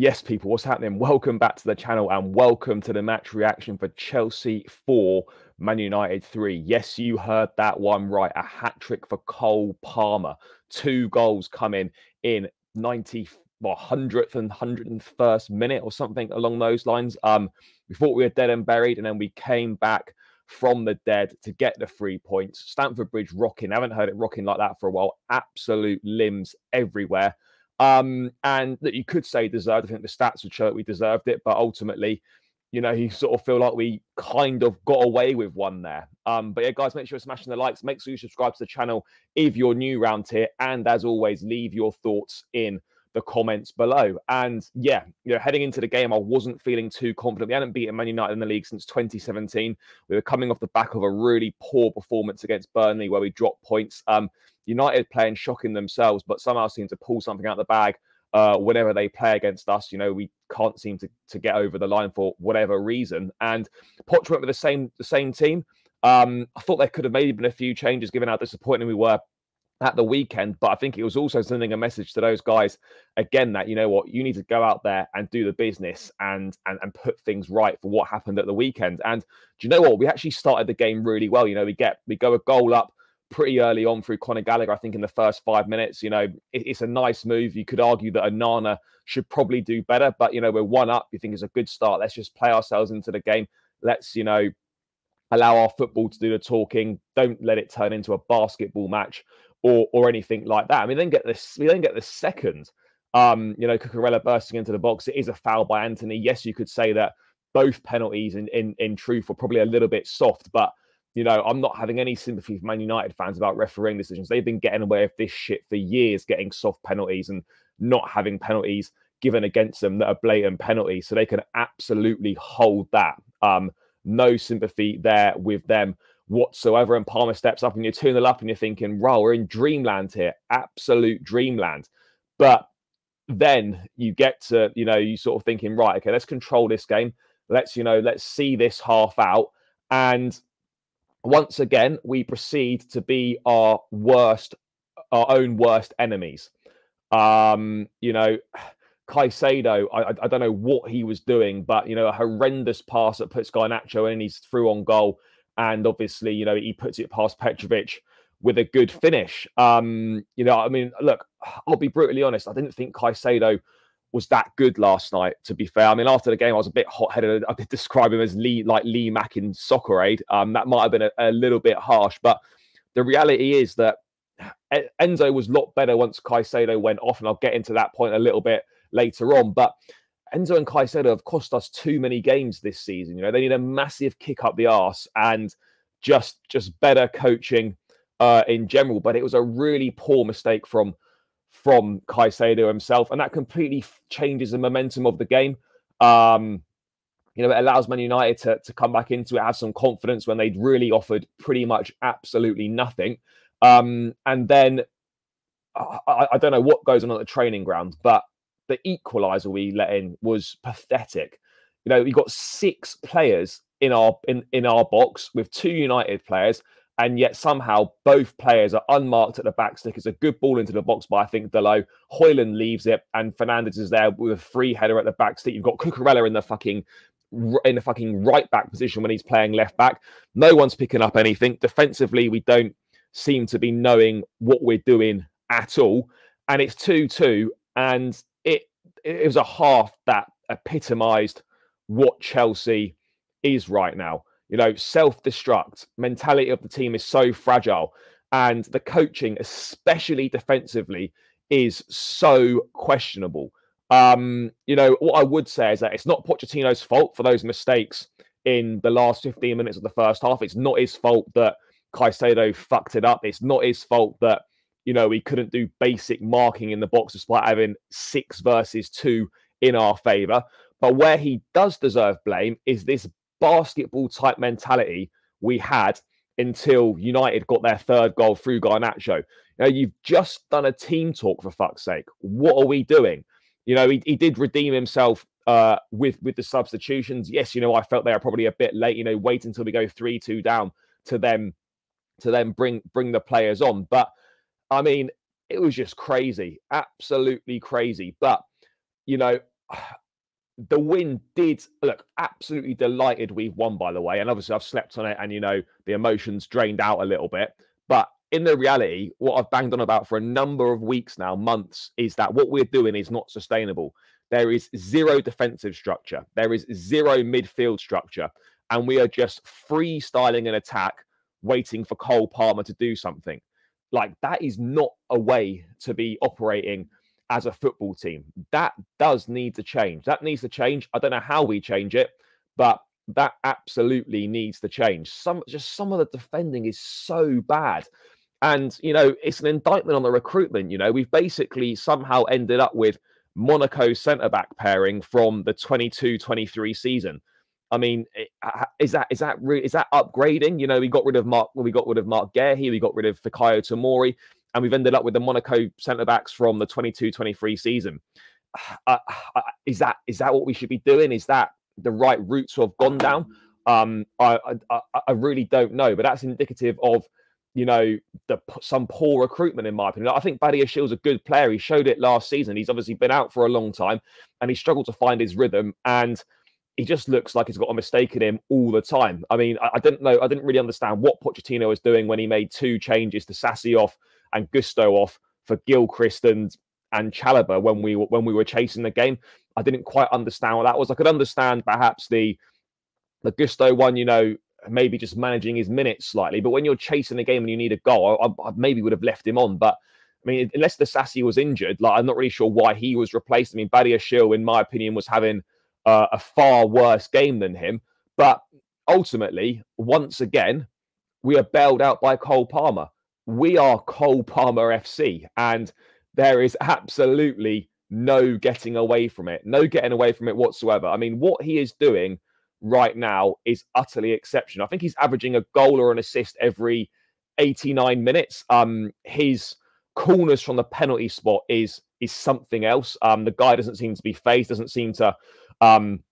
Yes, people, what's happening? Welcome back to the channel and welcome to the match reaction for Chelsea 4, Man United 3. Yes, you heard that one right. A hat trick for Cole Palmer. Two goals coming in 90, well, 100th and 101st minute or something along those lines. Um, we thought we were dead and buried, and then we came back from the dead to get the three points. Stamford Bridge rocking. I haven't heard it rocking like that for a while. Absolute limbs everywhere. Um, and that you could say deserved. I think the stats would show that we deserved it, but ultimately, you know, you sort of feel like we kind of got away with one there. Um, but yeah, guys, make sure you're smashing the likes. Make sure you subscribe to the channel if you're new around here. And as always, leave your thoughts in the comments below. And yeah, you know, heading into the game, I wasn't feeling too confident. We hadn't beaten Man United in the league since 2017. We were coming off the back of a really poor performance against Burnley where we dropped points. Um, United playing shocking themselves, but somehow seem to pull something out of the bag uh, whenever they play against us. You know, we can't seem to, to get over the line for whatever reason. And Poch went with the same the same team. Um, I thought there could have maybe been a few changes given how disappointing we were at the weekend. But I think it was also sending a message to those guys again that you know what you need to go out there and do the business and and and put things right for what happened at the weekend. And do you know what? We actually started the game really well. You know, we get we go a goal up pretty early on through Conor Gallagher. I think in the first five minutes, you know, it, it's a nice move. You could argue that Onana should probably do better, but you know, we're one up. You think it's a good start. Let's just play ourselves into the game. Let's you know allow our football to do the talking. Don't let it turn into a basketball match or or anything like that. I mean, then get this. We then get the second. Um, you know, Cucurella bursting into the box. It is a foul by Anthony. Yes, you could say that both penalties in in in truth were probably a little bit soft, but you know, I'm not having any sympathy for Man United fans about refereeing decisions. They've been getting away with this shit for years, getting soft penalties and not having penalties given against them that are blatant penalties. So they can absolutely hold that. Um, no sympathy there with them whatsoever. And Palmer steps up and you're 2 0 up and you're thinking, wow, we're in dreamland here, absolute dreamland. But then you get to, you know, you sort of thinking, right, okay, let's control this game. Let's, you know, let's see this half out. And once again, we proceed to be our worst, our own worst enemies. Um, you know, Caicedo, I, I don't know what he was doing, but you know, a horrendous pass that puts Garnacho in, he's through on goal. And obviously, you know, he puts it past Petrovic with a good finish. Um, you know, I mean, look, I'll be brutally honest. I didn't think Caicedo was that good last night, to be fair. I mean, after the game, I was a bit hot headed. I did describe him as Lee, like Lee Mack in Soccer Aid. Um, that might have been a, a little bit harsh, but the reality is that Enzo was a lot better once Caicedo went off, and I'll get into that point a little bit later on. But Enzo and Caicedo have cost us too many games this season. You know, they need a massive kick up the arse and just just better coaching uh, in general. But it was a really poor mistake from from Caicedo himself, and that completely changes the momentum of the game. Um, you know, it allows Man United to, to come back into it, have some confidence when they'd really offered pretty much absolutely nothing. Um, and then I, I, don't know what goes on at the training ground, but the equaliser we let in was pathetic. You know, we got six players in our in, in our box with two United players, and yet somehow both players are unmarked at the back stick. It's a good ball into the box by I think Dalot. Højlund leaves it, and Fernandes is there with a free header at the back stick. You've got Cucurella in the fucking in the fucking right back position when he's playing left back. No one's picking up anything defensively. We don't seem to be knowing what we're doing at all, and it's two two. And it it was a half that epitomized what Chelsea is right now. You know, self destruct mentality of the team is so fragile, and the coaching, especially defensively, is so questionable. Um, you know, what I would say is that it's not Pochettino's fault for those mistakes in the last 15 minutes of the first half. It's not his fault that Caicedo fucked it up. It's not his fault that you know, he couldn't do basic marking in the box despite having six versus two in our favour. But where he does deserve blame is this basketball type mentality we had until United got their third goal through Garnacho. You know, you've just done a team talk for fuck's sake. What are we doing? You know, he, he did redeem himself uh, with with the substitutions. Yes, you know, I felt they are probably a bit late. You know, wait until we go three two down to them to then bring bring the players on. But I mean, it was just crazy, absolutely crazy. But, you know, the win did look absolutely delighted we've won, by the way. And obviously, I've slept on it and, you know, the emotions drained out a little bit. But in the reality, what I've banged on about for a number of weeks now, months, is that what we're doing is not sustainable. There is zero defensive structure, there is zero midfield structure. And we are just freestyling an attack, waiting for Cole Palmer to do something. Like, that is not a way to be operating as a football team. That does need to change. That needs to change. I don't know how we change it, but that absolutely needs to change. Some just some of the defending is so bad. And you know, it's an indictment on the recruitment. You know, we've basically somehow ended up with Monaco centre back pairing from the 22-23 season. I mean, eh, is that is that is that upgrading? You know, we got rid of Mark, we got rid of Marc Guéhi, we got rid of Fikayo Tomori and we've ended up with the Monaco centre backs from the 22-23 season. Uh, uh, is that is that what we should be doing? Is that the right route to have gone down? Um, I, I I really don't know, but that's indicative of you know the some poor recruitment in my opinion. I think Badiashile's a good player. He showed it last season. He's obviously been out for a long time, and he struggled to find his rhythm and he just looks like he's got a mistake in him all the time. I mean, I, I, didn't know, I didn't really understand what Pochettino was doing when he made two changes to Sassy off and Gusto off for Gilchrist and and Chalobah when we when we were chasing the game. I didn't quite understand what that was. I could understand perhaps the the Gusto one, you know, maybe just managing his minutes slightly. But when you're chasing the game and you need a goal, I, I maybe would have left him on. But I mean, unless Disasi was injured, like I'm not really sure why he was replaced. I mean, Badiashile, in my opinion, was having uh, a far worse game than him. But ultimately, once again, we are bailed out by Cole Palmer we are Cole Palmer FC, and there is absolutely no getting away from it, no getting away from it whatsoever. I mean, what he is doing right now is utterly exceptional. I think he's averaging a goal or an assist every 89 minutes. Um, his corners from the penalty spot is is something else. Um, the guy doesn't seem to be phased, doesn't seem to um,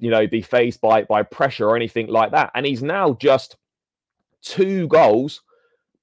you know, be phased by by pressure or anything like that. And he's now just two goals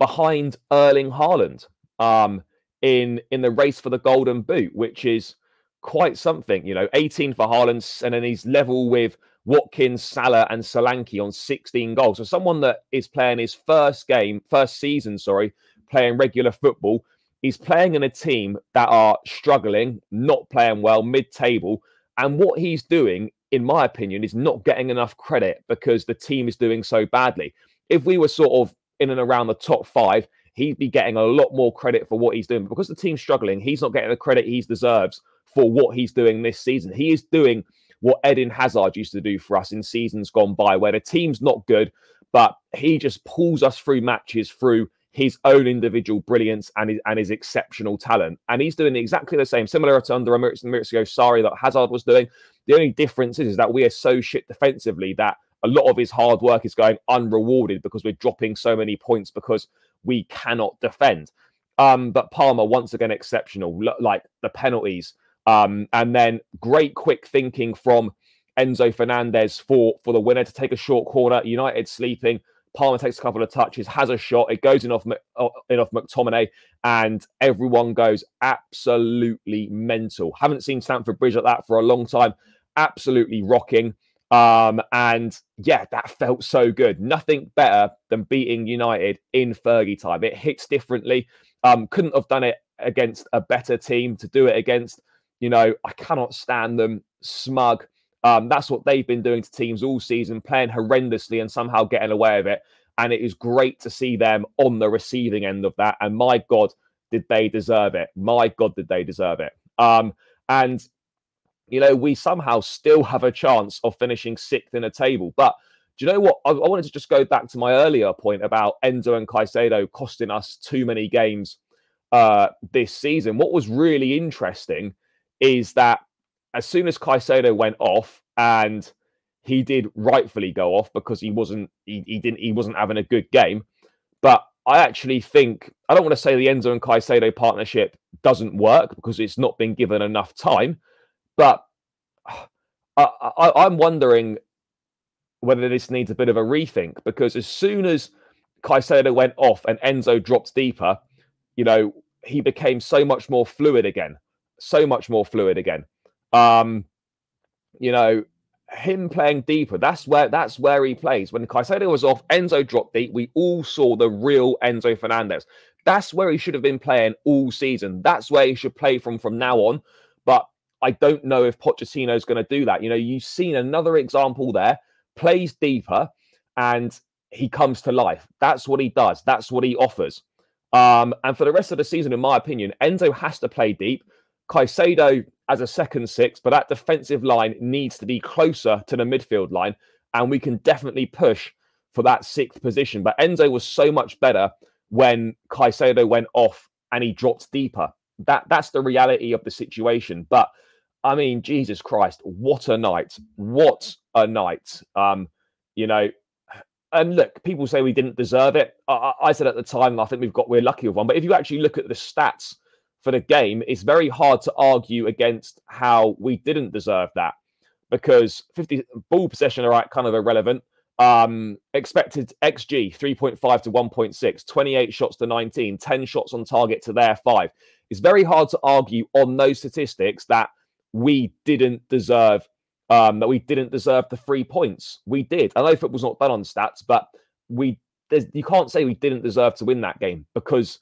behind Erling Haaland um, in in the race for the Golden Boot, which is quite something. You know, 18 for Haaland, and then he's level with Watkins, Salah, and Solanke on 16 goals. So someone that is playing his first game, first season, sorry, playing regular football. He's playing in a team that are struggling, not playing well, mid-table, and what he's doing, in my opinion, is not getting enough credit because the team is doing so badly. If we were sort of in and around the top five, he'd be getting a lot more credit for what he's doing. But because the team's struggling, he's not getting the credit he deserves for what he's doing this season. He is doing what Eden Hazard used to do for us in seasons gone by, where the team's not good, but he just pulls us through matches through his own individual brilliance and his, and his exceptional talent. And he's doing exactly the same, similar to under Maurizio Sarri that Hazard was doing. The only difference is, is that we are so shit defensively that a lot of his hard work is going unrewarded because we're dropping so many points because we cannot defend. Um, but Palmer once again exceptional, like the penalties, um, and then great quick thinking from Enzo Fernandez for for the winner to take a short corner. United sleeping. Palmer takes a couple of touches, has a shot. It goes in off uh, in off McTominay, and everyone goes absolutely mental. Haven't seen Stamford Bridge like that for a long time. Absolutely rocking. Um, and yeah, that felt so good. Nothing better than beating United in Fergie time. It hits differently. Um, couldn't have done it against a better team to do it against. You know, I cannot stand them smug. Um, that's what they've been doing to teams all season, playing horrendously and somehow getting away with it. And it is great to see them on the receiving end of that. And my God, did they deserve it? My God, did they deserve it? Um, and you know, we somehow still have a chance of finishing sixth in a table. But do you know what? I, I, wanted to just go back to my earlier point about Enzo and Caicedo costing us too many games uh, this season. What was really interesting is that as soon as Caicedo went off, and he did rightfully go off because he wasn't he, he didn't he wasn't having a good game. But I actually think I don't want to say the Enzo and Caicedo partnership doesn't work because it's not been given enough time. But I, am wondering whether this needs a bit of a rethink because as soon as Caicedo went off and Enzo dropped deeper, you know, he became so much more fluid again, so much more fluid again. Um, you know, him playing deeper, that's where that's where he plays. When Caicedo was off, Enzo dropped deep. We all saw the real Enzo Fernandez. That's where he should have been playing all season. That's where he should play from from now on. I don't know if Pochettino's going to do that. You know, you've seen another example there. Plays deeper, and he comes to life. That's what he does. That's what he offers. Um, and for the rest of the season, in my opinion, Enzo has to play deep. Caicedo as a second six, but that defensive line needs to be closer to the midfield line. And we can definitely push for that sixth position. But Enzo was so much better when Caicedo went off and he dropped deeper. That that's the reality of the situation. But I mean, Jesus Christ, what a night! What a night! Um, you know, and look, people say we didn't deserve it. I, I, said at the time, I think we've got we're lucky with one. But if you actually look at the stats for the game, it's very hard to argue against how we didn't deserve that because 50 ball possession are right, kind of irrelevant. Um, expected XG 3.5 to 1.6, 28 shots to 19, 10 shots on target to their five. It's very hard to argue on those statistics that we didn't deserve um, that we didn't deserve the three points. We did. I know football's not done on stats, but we you can't say we didn't deserve to win that game because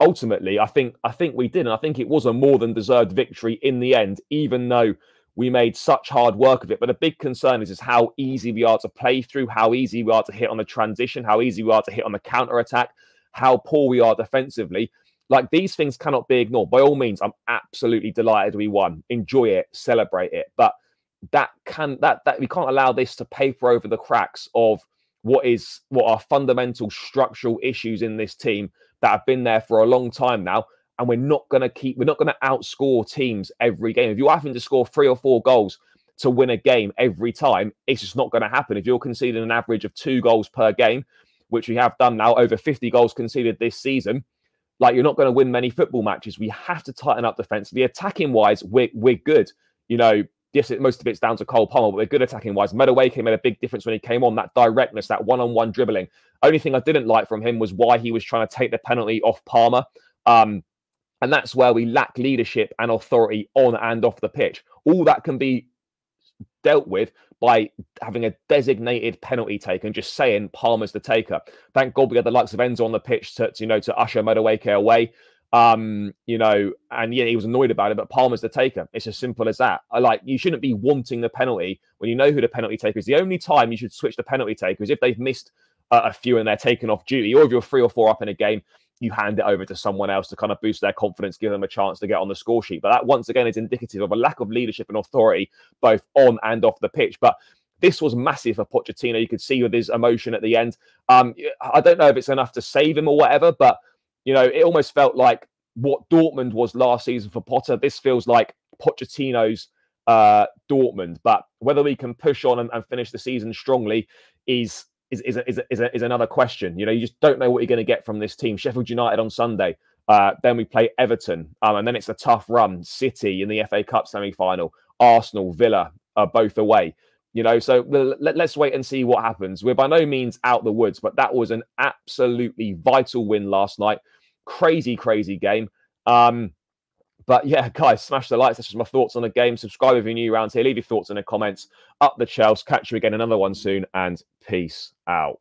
ultimately I think I think we did, and I think it was a more than deserved victory in the end, even though we made such hard work of it. But the big concern is, is how easy we are to play through, how easy we are to hit on the transition, how easy we are to hit on the counter attack, how poor we are defensively. Like these things cannot be ignored. By all means, I'm absolutely delighted we won. Enjoy it, celebrate it. But that can that that we can't allow this to paper over the cracks of what is what are fundamental structural issues in this team that have been there for a long time now and we're not going to keep we're not going to outscore teams every game if you're having to score three or four goals to win a game every time it's just not going to happen if you're conceding an average of two goals per game which we have done now over 50 goals conceded this season like you're not going to win many football matches we have to tighten up defensively attacking wise we're, we're good you know yes, it, most of it's down to Cole Palmer, but they're good attacking wise. Madueke made a big difference when he came on. That directness, that one-on-one dribbling. Only thing I didn't like from him was why he was trying to take the penalty off Palmer. Um, and that's where we lack leadership and authority on and off the pitch. All that can be dealt with by having a designated penalty taker just saying Palmer's the taker. Thank God we had the likes of Enzo on the pitch to, to you know to usher Madueke away. Um, you know, and yeah, he was annoyed about it, but Palmer's the taker. It's as simple as that. I like you shouldn't be wanting the penalty when you know who the penalty taker is. The only time you should switch the penalty taker is if they've missed uh, a few and they're taken off duty, or if you're three or four up in a game, you hand it over to someone else to kind of boost their confidence, give them a chance to get on the score sheet. But that once again is indicative of a lack of leadership and authority both on and off the pitch. But this was massive for Pochettino. You could see with his emotion at the end. Um, I don't know if it's enough to save him or whatever, but you know, it almost felt like what Dortmund was last season for Potter. This feels like Pochettino's uh, Dortmund. But whether we can push on and, and finish the season strongly is is is, a, is, a, is, a, is another question. You know, you just don't know what you're going to get from this team. Sheffield United on Sunday. Uh, then we play Everton, um, and then it's a tough run. City in the FA Cup semi-final. Arsenal, Villa are both away. You know, so let, us wait and see what happens. We're by no means out the woods, but that was an absolutely vital win last night crazy, crazy game. Um, but yeah, guys, smash the likes. That's just my thoughts on the game. Subscribe if you're new around here. Leave your thoughts in the comments. Up the Chelsea. Catch you again another one soon, and peace out.